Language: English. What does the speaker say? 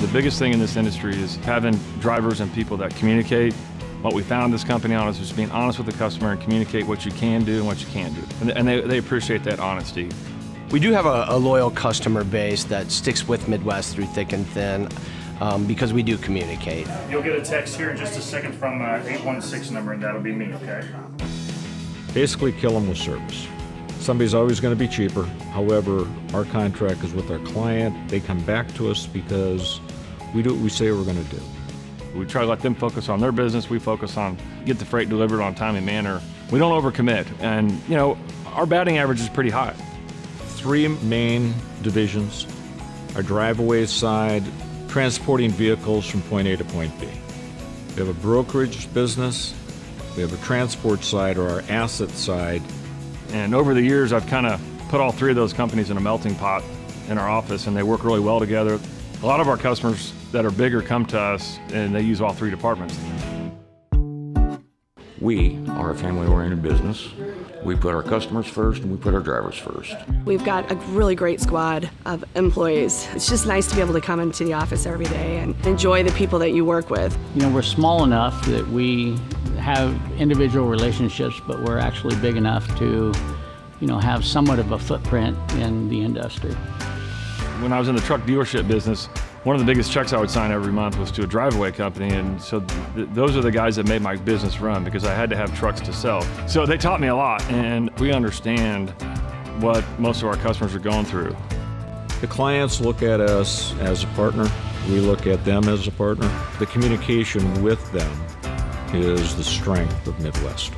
The biggest thing in this industry is having drivers and people that communicate. What we found this company on is just being honest with the customer and communicate what you can do and what you can't do. And, and they, they appreciate that honesty. We do have a, a, loyal customer base that sticks with Midwest through thick and thin um, because we do communicate. You'll get a text here in just a second from uh, 816 number, and that'll be me, okay? Basically, kill them with service. Somebody's always going to be cheaper. However, our contract is with our client. They come back to us because we do what we say we're going to do. We try to let them focus on their business. We focus on get the freight delivered on time and manner. We don't overcommit. And, you know, our batting average is pretty high. Three main divisions. Our driveway side, transporting vehicles from point A to point B. We have a brokerage business. We have a transport side or our asset side and over the years, I've kind of put all three of those companies in a melting pot in our office, and they work really well together. A lot of our customers that are bigger come to us, and they use all three departments. We are a family-oriented business. We put our customers first and we put our drivers first. We've got a really great squad of employees. It's just nice to be able to come into the office every day and enjoy the people that you work with. You know, we're small enough that we have individual relationships, but we're actually big enough to, you know, have somewhat of a footprint in the industry. When I was in the truck dealership business, one of the biggest checks I would sign every month was to a driveway company, and so th those are the guys that made my business run because I had to have trucks to sell. So they taught me a lot, and we understand what most of our customers are going through. The clients look at us as a partner. We look at them as a partner. The communication with them is the strength of Midwest.